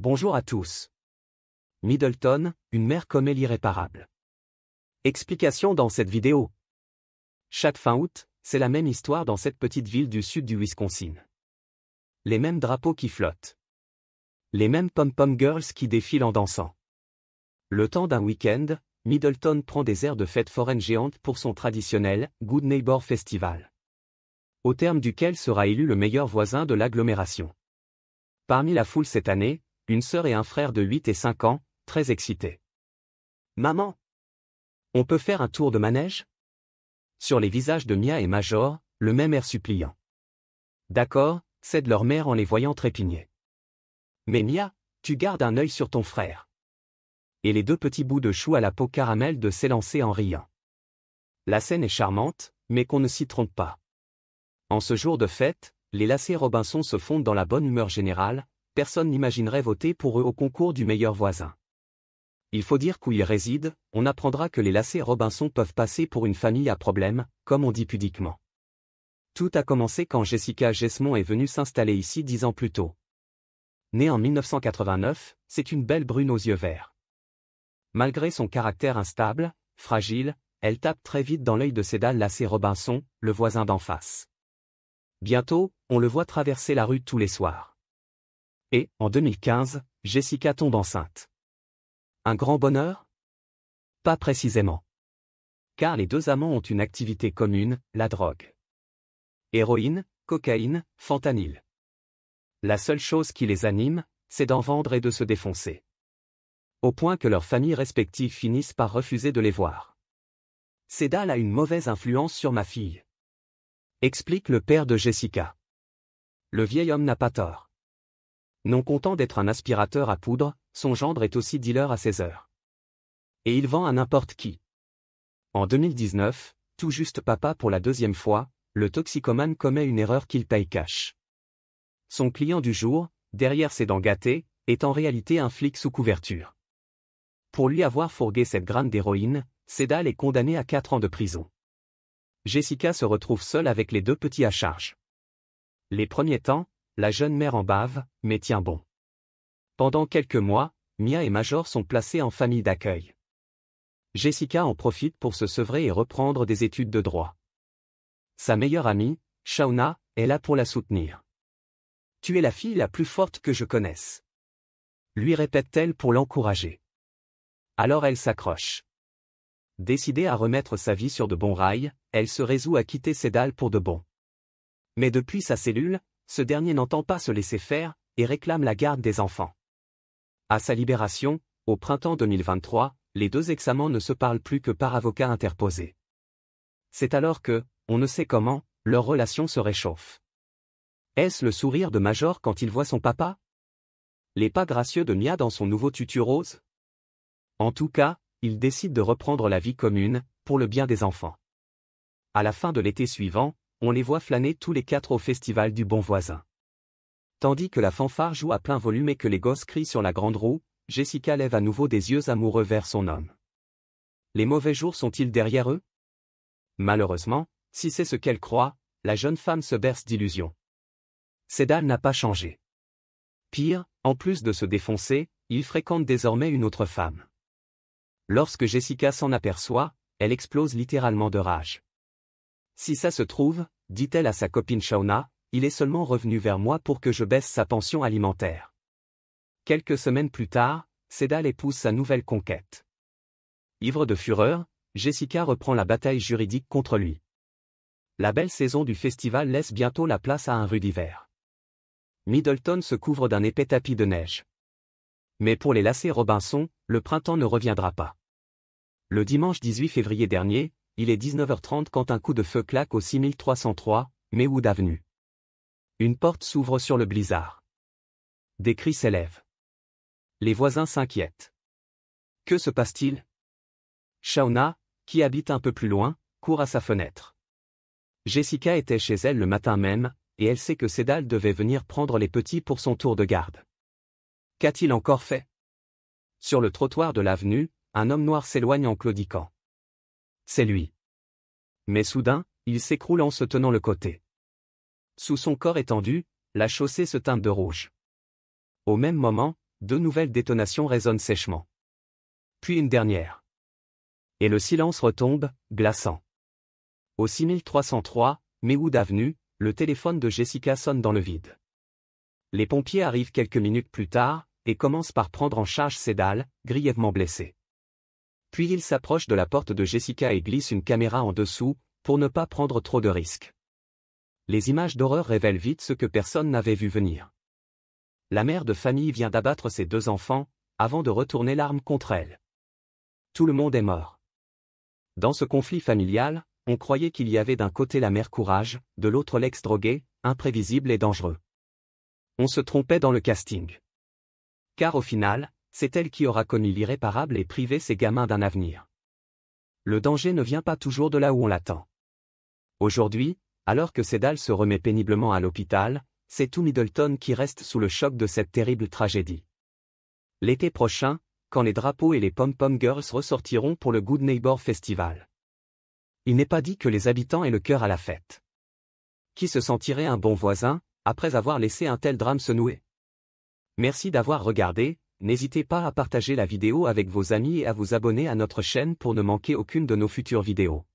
Bonjour à tous. Middleton, une mère comme elle irréparable. Explication dans cette vidéo. Chaque fin août, c'est la même histoire dans cette petite ville du sud du Wisconsin. Les mêmes drapeaux qui flottent. Les mêmes pom-pom girls qui défilent en dansant. Le temps d'un week-end, Middleton prend des airs de fête foraine géante pour son traditionnel Good Neighbor Festival. Au terme duquel sera élu le meilleur voisin de l'agglomération. Parmi la foule cette année, une sœur et un frère de 8 et 5 ans, très excités. Maman On peut faire un tour de manège? Sur les visages de Mia et Major, le même air suppliant. D'accord, cède leur mère en les voyant trépigner. Mais Mia, tu gardes un œil sur ton frère et les deux petits bouts de chou à la peau caramel de s'élancer en riant. La scène est charmante, mais qu'on ne s'y trompe pas. En ce jour de fête, les lacets Robinson se fondent dans la bonne humeur générale, personne n'imaginerait voter pour eux au concours du meilleur voisin. Il faut dire qu'où ils résident, on apprendra que les lacets Robinson peuvent passer pour une famille à problème, comme on dit pudiquement. Tout a commencé quand Jessica Gesmond est venue s'installer ici dix ans plus tôt. Née en 1989, c'est une belle brune aux yeux verts. Malgré son caractère instable, fragile, elle tape très vite dans l'œil de Cédal Lassé Robinson, le voisin d'en face. Bientôt, on le voit traverser la rue tous les soirs. Et, en 2015, Jessica tombe enceinte. Un grand bonheur? Pas précisément. Car les deux amants ont une activité commune, la drogue. Héroïne, cocaïne, fentanyl. La seule chose qui les anime, c'est d'en vendre et de se défoncer au point que leurs familles respectives finissent par refuser de les voir. Cédal a une mauvaise influence sur ma fille. Explique le père de Jessica. Le vieil homme n'a pas tort. Non content d'être un aspirateur à poudre, son gendre est aussi dealer à ses heures. Et il vend à n'importe qui. En 2019, tout juste papa pour la deuxième fois, le toxicomane commet une erreur qu'il paye cash. Son client du jour, derrière ses dents gâtées, est en réalité un flic sous couverture. Pour lui avoir fourgué cette graine d'héroïne, Cédal est condamné à 4 ans de prison. Jessica se retrouve seule avec les deux petits à charge. Les premiers temps, la jeune mère en bave, mais tient bon. Pendant quelques mois, Mia et Major sont placés en famille d'accueil. Jessica en profite pour se sevrer et reprendre des études de droit. Sa meilleure amie, Shauna, est là pour la soutenir. Tu es la fille la plus forte que je connaisse. Lui répète-t-elle pour l'encourager. Alors elle s'accroche. Décidée à remettre sa vie sur de bons rails, elle se résout à quitter Cédal pour de bon. Mais depuis sa cellule, ce dernier n'entend pas se laisser faire, et réclame la garde des enfants. À sa libération, au printemps 2023, les deux examens ne se parlent plus que par avocat interposé. C'est alors que, on ne sait comment, leur relation se réchauffe. Est-ce le sourire de Major quand il voit son papa? Les pas gracieux de Mia dans son nouveau tutu rose? En tout cas, ils décident de reprendre la vie commune, pour le bien des enfants. À la fin de l'été suivant, on les voit flâner tous les quatre au festival du bon voisin. Tandis que la fanfare joue à plein volume et que les gosses crient sur la grande roue, Jessica lève à nouveau des yeux amoureux vers son homme. Les mauvais jours sont-ils derrière eux? Malheureusement, si c'est ce qu'elle croit, la jeune femme se berce d'illusions. Cédal n'a pas changé. Pire, en plus de se défoncer, il fréquente désormais une autre femme. Lorsque Jessica s'en aperçoit, elle explose littéralement de rage. Si ça se trouve, dit-elle à sa copine Shauna, il est seulement revenu vers moi pour que je baisse sa pension alimentaire. Quelques semaines plus tard, Cédal épouse sa nouvelle conquête. Ivre de fureur, Jessica reprend la bataille juridique contre lui. La belle saison du festival laisse bientôt la place à un rude hiver. Middleton se couvre d'un épais tapis de neige. Mais pour les lacets Robinson, le printemps ne reviendra pas. Le dimanche 18 février dernier, il est 19h30 quand un coup de feu claque au 6303, Maywood Avenue. Une porte s'ouvre sur le blizzard. Des cris s'élèvent. Les voisins s'inquiètent. Que se passe-t-il? Shauna, qui habite un peu plus loin, court à sa fenêtre. Jessica était chez elle le matin même, et elle sait que Cédal devait venir prendre les petits pour son tour de garde. Qu'a-t-il encore fait? Sur le trottoir de l'avenue, un homme noir s'éloigne en claudiquant. C'est lui. Mais soudain, il s'écroule en se tenant le côté. Sous son corps étendu, la chaussée se teinte de rouge. Au même moment, deux nouvelles détonations résonnent sèchement. Puis une dernière. Et le silence retombe, glaçant. Au 6303, Maywood Avenue, le téléphone de Jessica sonne dans le vide. Les pompiers arrivent quelques minutes plus tard, et commencent par prendre en charge Cédal, grièvement blessé. Puis ils s'approchent de la porte de Jessica et glissent une caméra en dessous, pour ne pas prendre trop de risques. Les images d'horreur révèlent vite ce que personne n'avait vu venir. La mère de famille vient d'abattre ses deux enfants, avant de retourner l'arme contre elle. Tout le monde est mort. Dans ce conflit familial, on croyait qu'il y avait d'un côté la mère courage, de l'autre l'ex-drogué, imprévisible et dangereux. On se trompait dans le casting. Car au final, c'est elle qui aura connu l'irréparable et privé ses gamins d'un avenir. Le danger ne vient pas toujours de là où on l'attend. Aujourd'hui, alors que Cédal se remet péniblement à l'hôpital, c'est tout Middleton qui reste sous le choc de cette terrible tragédie. L'été prochain, quand les drapeaux et les pom-pom girls ressortiront pour le Good Neighbor Festival il n'est pas dit que les habitants aient le cœur à la fête. Qui se sentirait un bon voisin, après avoir laissé un tel drame se nouer? Merci d'avoir regardé, n'hésitez pas à partager la vidéo avec vos amis et à vous abonner à notre chaîne pour ne manquer aucune de nos futures vidéos.